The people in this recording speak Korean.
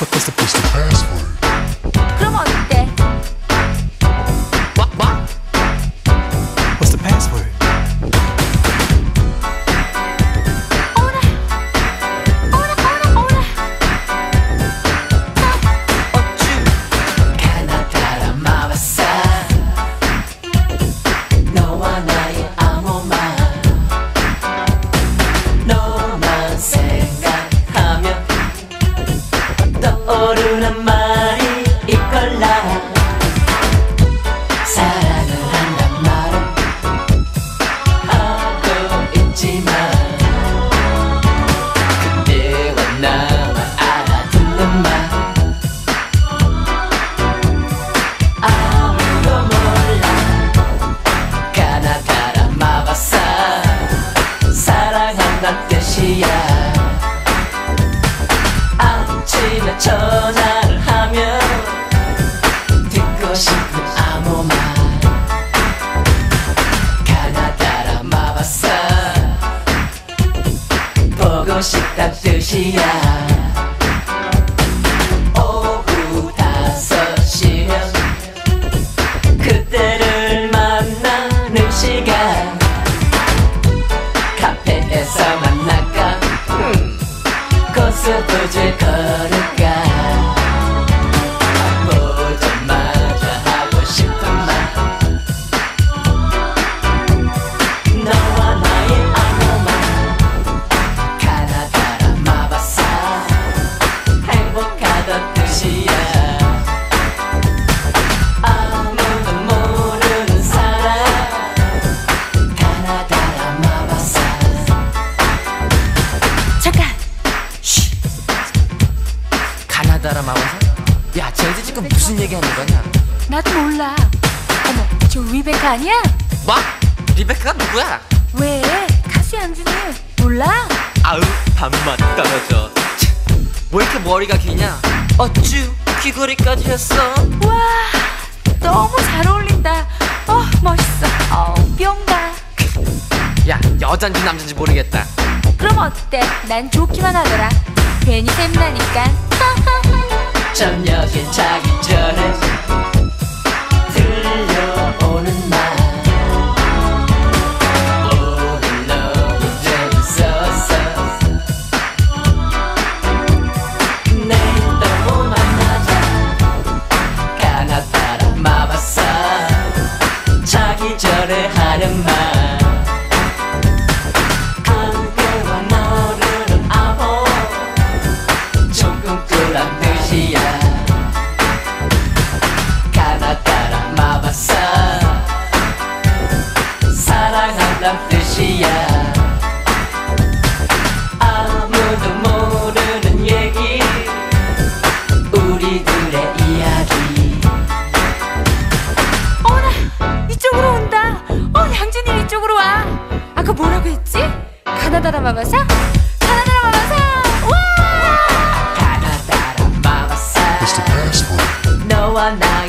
because the password? to pass 떠오 dia. 나다라 마와사? 야 쟤들 지금 무슨 얘기하는 거냐? 나도 몰라 어머 저 리베카 아니야? 뭐? 리베카가 누구야? 왜 가수 양준이 몰라? 아우 밥맛 떨어져 참, 뭐 이렇게 머리가 기냐? 어쭈 귀걸이까지 했어 와 너무 잘 어울린다 어 멋있어 어 뿅가 야 여잔지 남잔지 모르겠다 그럼 어때 난 좋기만 하더라 괜히 샘나니까 저녁에 자기 전에 들려오는 말. 오늘 너무 재밌었어 내일 또 만나자. 가나다라 마바사. 자기 전에 하는 말 사랑한단 뜻이야. 아무도 모르는 얘기. 우리들의 이야기. 어라 이쪽으로 온다. 어 양준이 이쪽으로 와. 아까 뭐라고 했지? 가나다라 마마사? 가나다라 마마사! 와! 가나다라 password? 너와 나